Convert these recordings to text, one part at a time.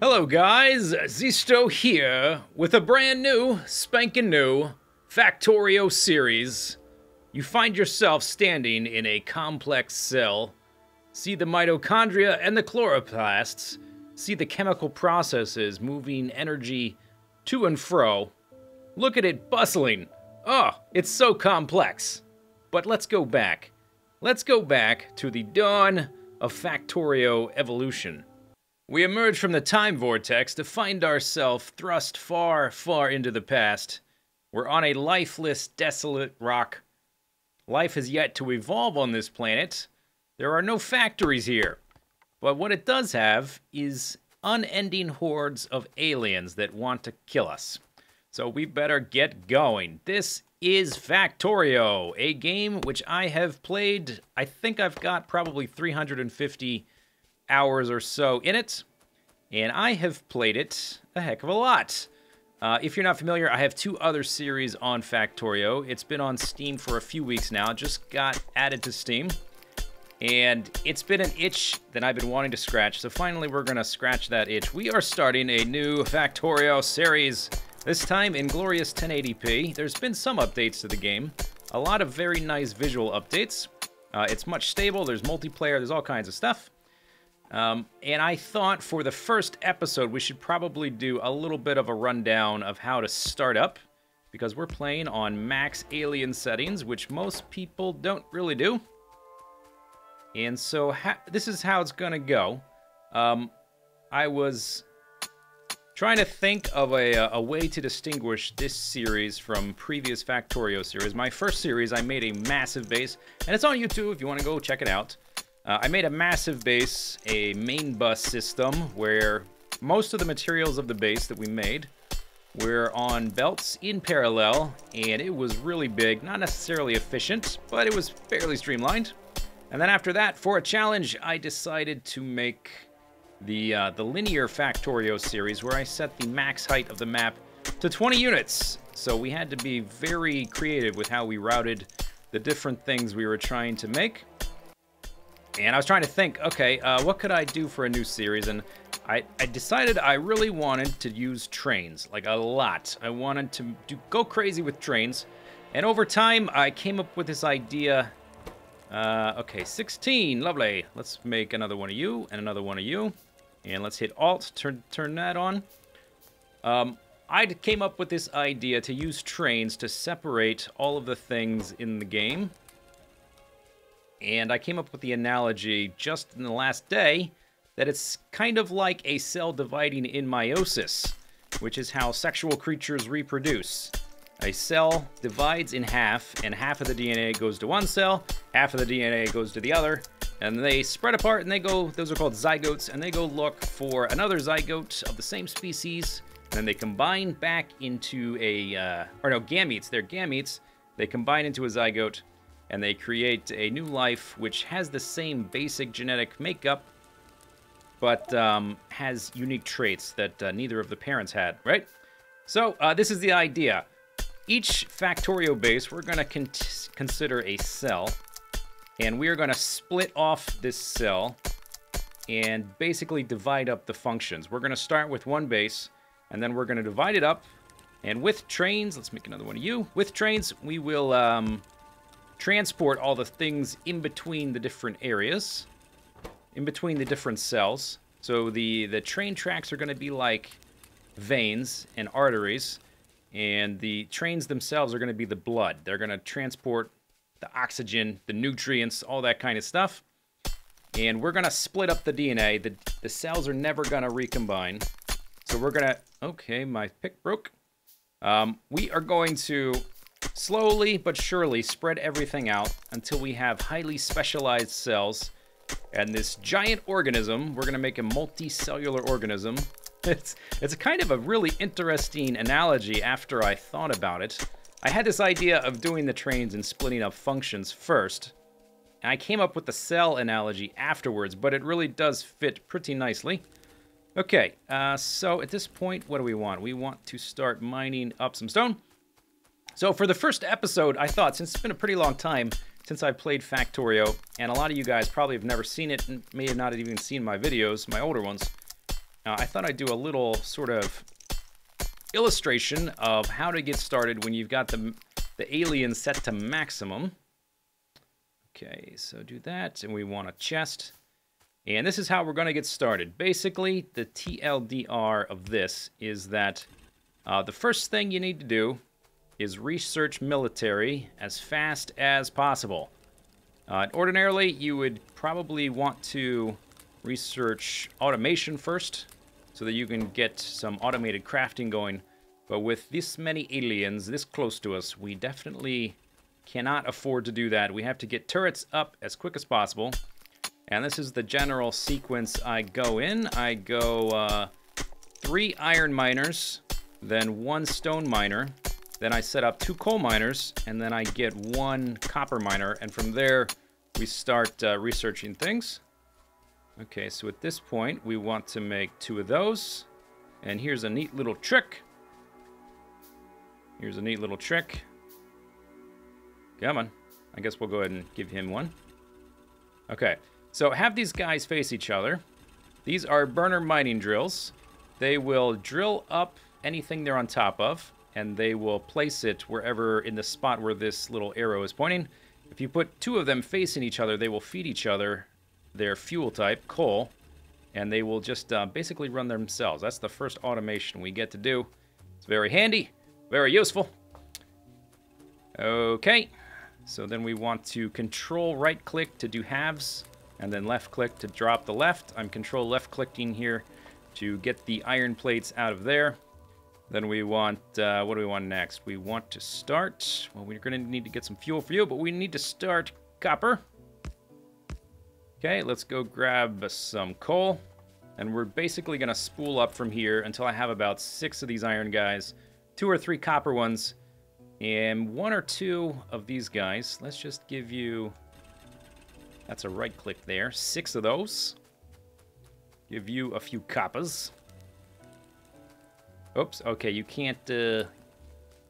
Hello guys, Zisteau here with a brand new, spanking new Factorio series. You find yourself standing in a complex cell. See the mitochondria and the chloroplasts. See the chemical processes moving energy to and fro. Look at it bustling. Oh, it's so complex. But let's go back. Let's go back to the dawn of Factorio evolution. We emerge from the time vortex to find ourselves thrust far, far into the past. We're on a lifeless, desolate rock. Life has yet to evolve on this planet. There are no factories here. But what it does have is unending hordes of aliens that want to kill us. So we better get going. This is Factorio, a game which I have played, I think I've got probably 350 hours or so in it, and I have played it a heck of a lot. Uh, if you're not familiar, I have two other series on Factorio. It's been on Steam for a few weeks now, just got added to Steam. And it's been an itch that I've been wanting to scratch, so finally we're going to scratch that itch. We are starting a new Factorio series, this time in glorious 1080p. There's been some updates to the game, a lot of very nice visual updates. Uh, it's much stable, there's multiplayer, there's all kinds of stuff. Um, and I thought for the first episode, we should probably do a little bit of a rundown of how to start up, because we're playing on max alien settings, which most people don't really do. And so this is how it's going to go. Um, I was trying to think of a, a way to distinguish this series from previous Factorio series. My first series, I made a massive base, and it's on YouTube if you want to go check it out. Uh, I made a massive base, a main bus system, where most of the materials of the base that we made were on belts in parallel, and it was really big. Not necessarily efficient, but it was fairly streamlined. And then after that, for a challenge, I decided to make the, uh, the linear Factorio series, where I set the max height of the map to 20 units. So we had to be very creative with how we routed the different things we were trying to make. And I was trying to think, okay, uh, what could I do for a new series? And I, I decided I really wanted to use trains, like a lot. I wanted to do, go crazy with trains. And over time, I came up with this idea. Uh, okay, 16, lovely. Let's make another one of you and another one of you. And let's hit Alt, turn, turn that on. Um, I came up with this idea to use trains to separate all of the things in the game. And I came up with the analogy just in the last day that it's kind of like a cell dividing in meiosis, which is how sexual creatures reproduce. A cell divides in half, and half of the DNA goes to one cell, half of the DNA goes to the other, and they spread apart and they go, those are called zygotes, and they go look for another zygote of the same species, and then they combine back into a, uh, or no, gametes, they're gametes, they combine into a zygote, and they create a new life which has the same basic genetic makeup, but um, has unique traits that uh, neither of the parents had, right? So uh, this is the idea. Each Factorio base, we're going to con consider a cell, and we are going to split off this cell and basically divide up the functions. We're going to start with one base, and then we're going to divide it up, and with trains, let's make another one of you. With trains, we will um, transport all the things in between the different areas, in between the different cells. So the, the train tracks are going to be like veins and arteries, and the trains themselves are going to be the blood. They're going to transport the oxygen, the nutrients, all that kind of stuff. And we're going to split up the DNA. The, the cells are never going to recombine. So we're going to... Okay, my pick broke. Um, we are going to Slowly but surely spread everything out until we have highly specialized cells. And this giant organism, we're to make a multicellular organism. It's, it's a kind of a really interesting analogy after I thought about it. I had this idea of doing the trains and splitting up functions first. And I came up with the cell analogy afterwards, but it really does fit pretty nicely. Okay, uh, so at this point, what do we want? We want to start mining up some stone. So for the first episode, I thought, since it's been a pretty long time since I've played Factorio, and a lot of you guys probably have never seen it and may have not even seen my videos, my older ones, uh, I thought I'd do a little sort of illustration of how to get started when you've got the, the alien set to maximum. Okay, so do that, and we want a chest. And this is how we're going to get started. Basically, the TLDR of this is that uh, the first thing you need to do is research military as fast as possible. Uh, ordinarily, you would probably want to research automation first so that you can get some automated crafting going. But with this many aliens this close to us, we definitely cannot afford to do that. We have to get turrets up as quick as possible. And this is the general sequence I go in. I go uh, three iron miners, then one stone miner, then I set up two coal miners, and then I get one copper miner, and from there we start uh, researching things. Okay, so at this point we want to make two of those, and here's a neat little trick. Here's a neat little trick. Come on. I guess we'll go ahead and give him one. Okay, so have these guys face each other. These are burner mining drills. They will drill up anything they're on top of, and they will place it wherever in the spot where this little arrow is pointing. If you put two of them facing each other, they will feed each other their fuel type, coal, and they will just uh, basically run themselves. That's the first automation we get to do. It's very handy, very useful. Okay, so then we want to control right click to do halves and then left click to drop the left. I'm control left clicking here to get the iron plates out of there. Then we want, uh, what do we want next? We want to start, well, we're going to need to get some fuel for you, but we need to start copper. Okay, let's go grab some coal. And we're basically going to spool up from here until I have about six of these iron guys, two or three copper ones, and one or two of these guys. Let's just give you that's a right click there. Six of those. Give you a few coppers. Oops, okay, you can't uh,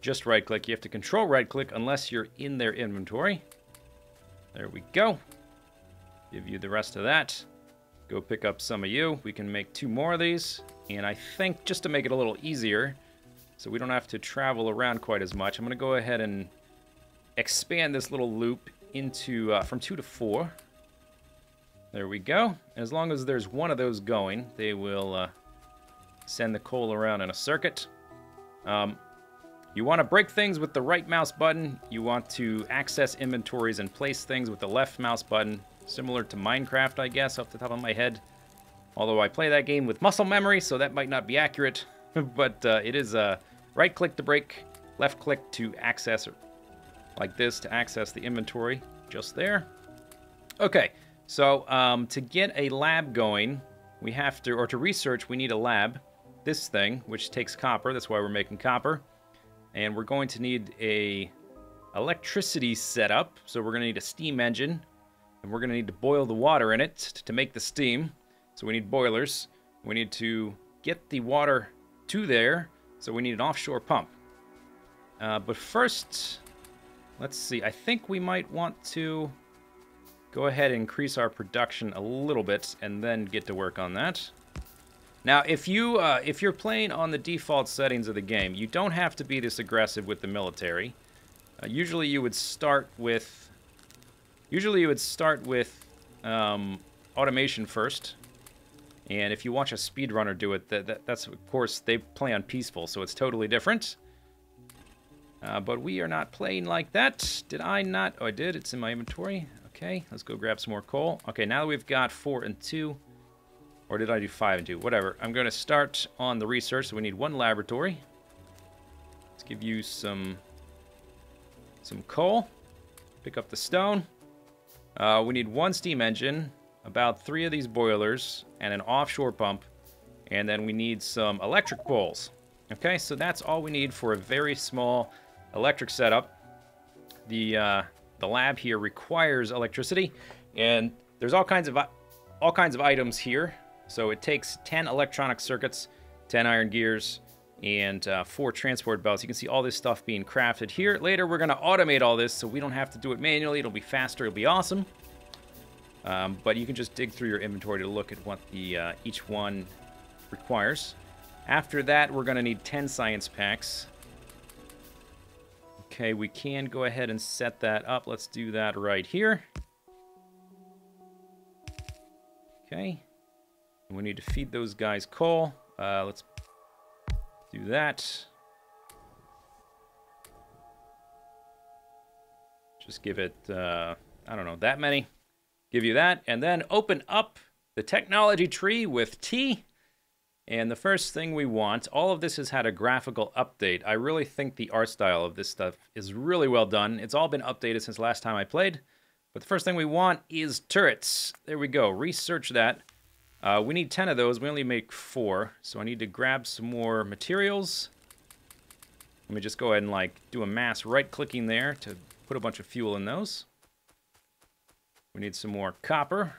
just right click. You have to control right click unless you're in their inventory. There we go. Give you the rest of that. Go pick up some of you. We can make two more of these. And I think just to make it a little easier, so we don't have to travel around quite as much, I'm going to go ahead and expand this little loop into uh, from two to four. There we go. As long as there's one of those going, they will uh, send the coal around in a circuit. Um, you want to break things with the right mouse button. You want to access inventories and place things with the left mouse button. Similar to Minecraft, I guess, off the top of my head. Although I play that game with muscle memory, so that might not be accurate. but uh, it is uh, right click to break, left click to access like this to access the inventory just there. Okay, so um, to get a lab going, we have to, or to research, we need a lab. This thing, which takes copper, that's why we're making copper. And we're going to need a electricity setup. So we're going to need a steam engine. And we're going to need to boil the water in it to make the steam. So we need boilers. We need to get the water to there. So we need an offshore pump. Uh, but first, Let's see. I think we might want to go ahead and increase our production a little bit and then get to work on that. Now, if you uh, if you're playing on the default settings of the game, you don't have to be this aggressive with the military. Uh, usually, you would start with usually you would start with um, automation first. And if you watch a speedrunner do it, that, that, that's of course they play on peaceful, so it's totally different. Uh, but we are not playing like that. Did I not? Oh, I did. It's in my inventory. Okay, let's go grab some more coal. Okay, now we've got four and two, or did I do five and two? Whatever. I'm going to start on the research. So we need one laboratory. Let's give you some some coal. Pick up the stone. Uh, we need one steam engine, about three of these boilers, and an offshore pump. And then we need some electric poles. Okay, so that's all we need for a very small electric setup. The uh, the lab here requires electricity, and there's all kinds of all kinds of items here. So it takes 10 electronic circuits, 10 iron gears, and uh, four transport belts. You can see all this stuff being crafted here. Later, we're going to automate all this so we don't have to do it manually. It'll be faster. It'll be awesome. Um, but you can just dig through your inventory to look at what the uh, each one requires. After that, we're going to need 10 science packs. Okay, we can go ahead and set that up. Let's do that right here. Okay. We need to feed those guys coal. Uh, let's do that. Just give it, uh, I don't know, that many. Give you that. And then open up the technology tree with T. And the first thing we want, all of this has had a graphical update. I really think the art style of this stuff is really well done. It's all been updated since last time I played. But the first thing we want is turrets. There we go. Research that. Uh, we need 10 of those. We only make 4. So I need to grab some more materials. Let me just go ahead and like do a mass right-clicking there to put a bunch of fuel in those. We need some more copper.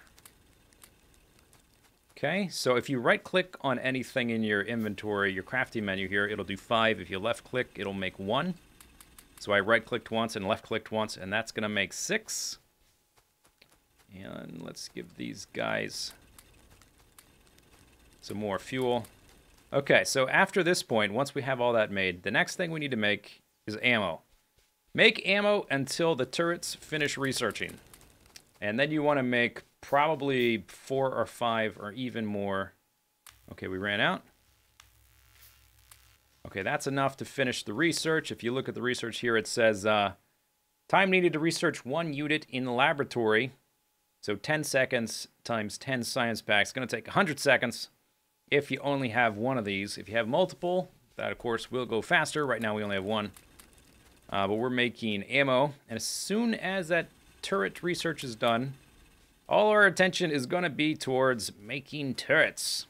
Okay, so if you right-click on anything in your inventory, your crafting menu here, it'll do 5. If you left-click, it'll make 1. So I right-clicked once and left-clicked once, and that's going to make 6. And let's give these guys some more fuel. Okay, so after this point, once we have all that made, the next thing we need to make is ammo. Make ammo until the turrets finish researching. And then you want to make probably four or five or even more. Okay, we ran out. Okay, that's enough to finish the research. If you look at the research here, it says uh, time needed to research one unit in the laboratory. So 10 seconds times 10 science packs. It's going to take 100 seconds if you only have one of these. If you have multiple, that of course will go faster. Right now we only have one. Uh, but we're making ammo. And as soon as that turret research is done, all our attention is going to be towards making turrets.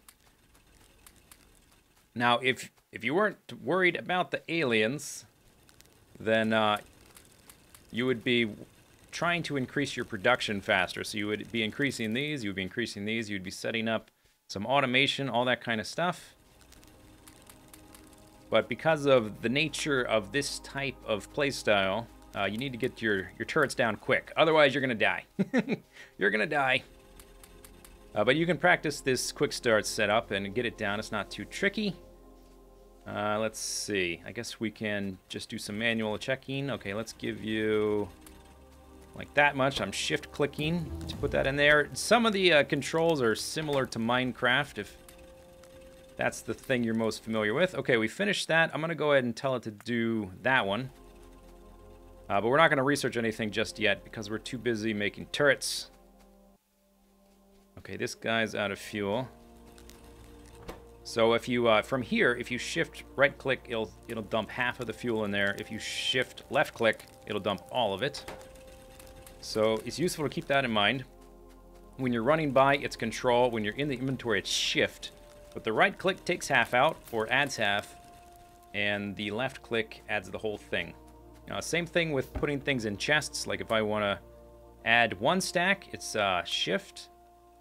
Now, if if you weren't worried about the aliens, then uh, you would be trying to increase your production faster. So you would be increasing these, you would be increasing these, you'd be setting up some automation, all that kind of stuff. But because of the nature of this type of playstyle, uh, you need to get your, your turrets down quick. Otherwise, you're going to die. you're going to die. Uh, but you can practice this quick start setup and get it down. It's not too tricky. Uh, let's see. I guess we can just do some manual checking. Okay, let's give you like that much. I'm shift clicking to put that in there. Some of the uh, controls are similar to Minecraft if that's the thing you're most familiar with. Okay, we finished that. I'm to go ahead and tell it to do that one. Uh, but we're not to research anything just yet because we're too busy making turrets. Okay, this guy's out of fuel. So if you, uh, from here, if you shift right click, it'll, it'll dump half of the fuel in there. If you shift left click, it'll dump all of it. So it's useful to keep that in mind. When you're running by, it's control. When you're in the inventory, it's shift. But the right click takes half out, or adds half, and the left click adds the whole thing. Uh, same thing with putting things in chests. Like if I want to add one stack, it's uh, shift.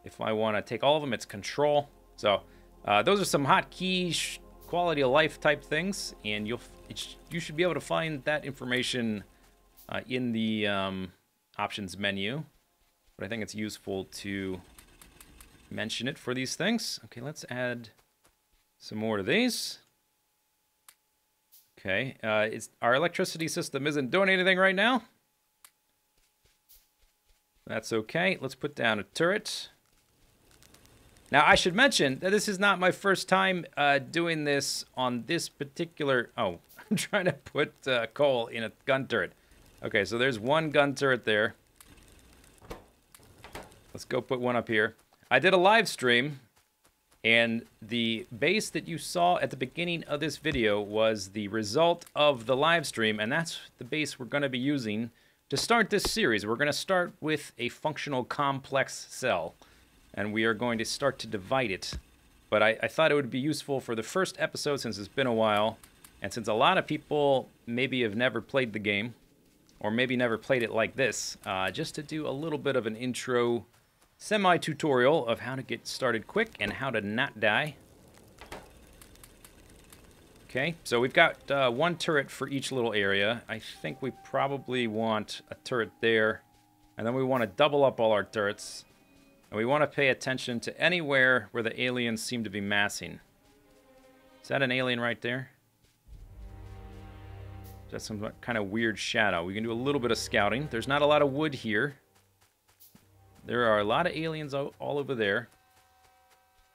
If I want to take all of them, it's control. So uh, those are some hotkey quality of life type things, and you'll you should be able to find that information uh, in the um, options menu. But I think it's useful to mention it for these things. Okay, let's add some more to these. Okay, uh, our electricity system isn't doing anything right now. That's okay. Let's put down a turret. Now, I should mention that this is not my first time uh, doing this on this particular... Oh, I'm trying to put uh, coal in a gun turret. Okay, so there's one gun turret there. Let's go put one up here. I did a live stream and the base that you saw at the beginning of this video was the result of the live stream, and that's the base we're going to be using to start this series. We're going to start with a functional complex cell, and we are going to start to divide it. But I, I thought it would be useful for the first episode since it's been a while, and since a lot of people maybe have never played the game, or maybe never played it like this, uh, just to do a little bit of an intro semi-tutorial of how to get started quick and how to not die. Okay, so we've got uh, one turret for each little area. I think we probably want a turret there. And then we want to double up all our turrets. And we want to pay attention to anywhere where the aliens seem to be massing. Is that an alien right there? That's some kind of weird shadow. We can do a little bit of scouting. There's not a lot of wood here. There are a lot of aliens all, all over there.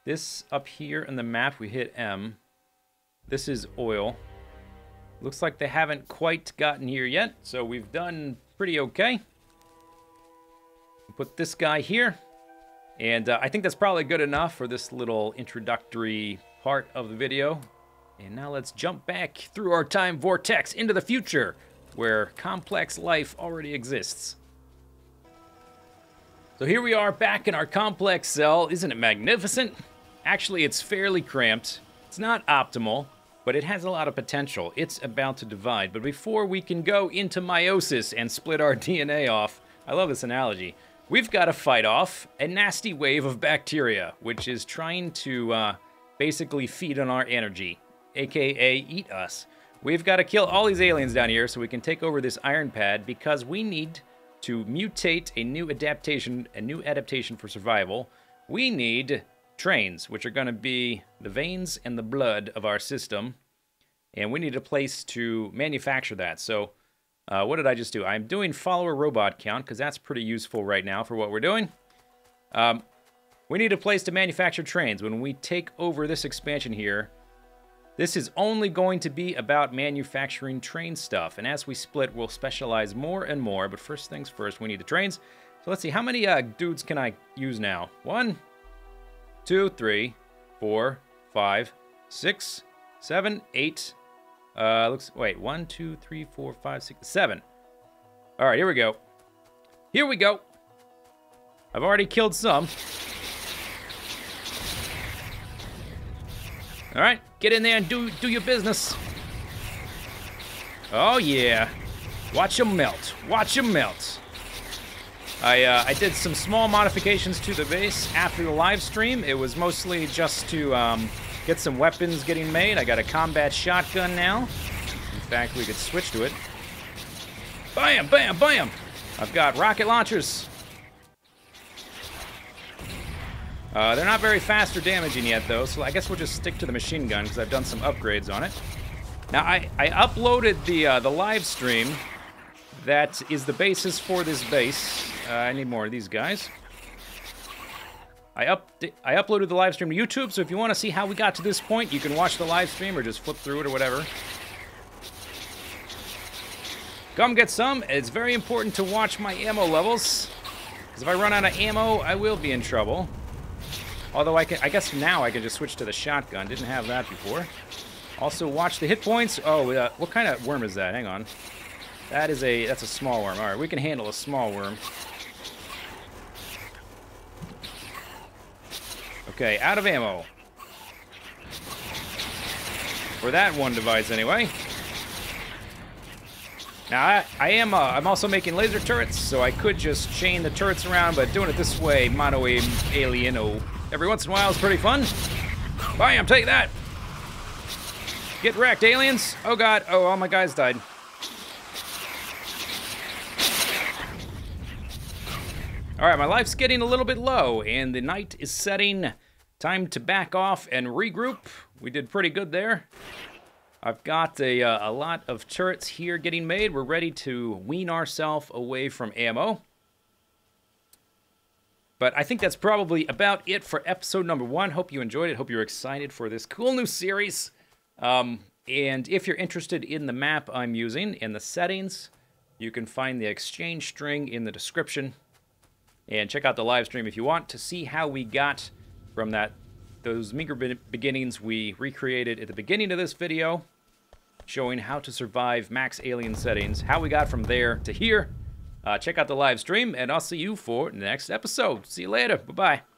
This up here in the map, we hit M. This is oil. Looks like they haven't quite gotten here yet, so we've done pretty okay. Put this guy here. And uh, I think that's probably good enough for this little introductory part of the video. And now let's jump back through our time vortex into the future, where complex life already exists. So here we are back in our complex cell. Isn't it magnificent? Actually, it's fairly cramped. It's not optimal, but it has a lot of potential. It's about to divide. But before we can go into meiosis and split our DNA off, I love this analogy, we've got to fight off a nasty wave of bacteria, which is trying to uh, basically feed on our energy, aka eat us. We've got to kill all these aliens down here so we can take over this iron pad because we need to mutate a new adaptation, a new adaptation for survival, we need trains, which are going to be the veins and the blood of our system. And we need a place to manufacture that. So uh, what did I just do? I'm doing follower robot count because that's pretty useful right now for what we're doing. Um, we need a place to manufacture trains. When we take over this expansion here, this is only going to be about manufacturing train stuff, and as we split, we'll specialize more and more, but first things first, we need the trains. So let's see, how many uh, dudes can I use now? One, two, three, four, five, six, seven, eight. Uh, looks, wait, one, two, three, four, five, six, seven. All right, here we go. Here we go. I've already killed some. All right, get in there and do do your business. Oh yeah, watch them melt. Watch them melt. I uh, I did some small modifications to the base after the live stream. It was mostly just to um, get some weapons getting made. I got a combat shotgun now. In fact, we could switch to it. Bam, bam, bam. I've got rocket launchers. Uh, they're not very fast or damaging yet, though, so I guess we'll just stick to the machine gun because I've done some upgrades on it. Now, I, I uploaded the, uh, the live stream that is the basis for this base. Uh, I need more of these guys. I, up, I uploaded the live stream to YouTube, so if you want to see how we got to this point, you can watch the live stream or just flip through it or whatever. Come get some. It's very important to watch my ammo levels. Because if I run out of ammo, I will be in trouble. Although I can, I guess now I can just switch to the shotgun. Didn't have that before. Also, watch the hit points. Oh, uh, what kind of worm is that? Hang on. That is a, that's a small worm. All right, we can handle a small worm. Okay, out of ammo. For that one device, anyway. Now, I, I am, uh, I'm also making laser turrets, so I could just chain the turrets around, but doing it this way, mono aim alieno Every once in a while is pretty fun. Bam, take that. Get wrecked, aliens. Oh god, oh, all my guys died. Alright, my life's getting a little bit low, and the night is setting. Time to back off and regroup. We did pretty good there. I've got a, uh, a lot of turrets here getting made. We're ready to wean ourselves away from ammo. But I think that's probably about it for episode number one. Hope you enjoyed it. Hope you're excited for this cool new series. Um, and if you're interested in the map I'm using in the settings, you can find the exchange string in the description. And check out the live stream if you want to see how we got from that those meager beginnings we recreated at the beginning of this video, showing how to survive max alien settings, how we got from there to here, uh, check out the live stream, and I'll see you for the next episode. See you later. Bye-bye.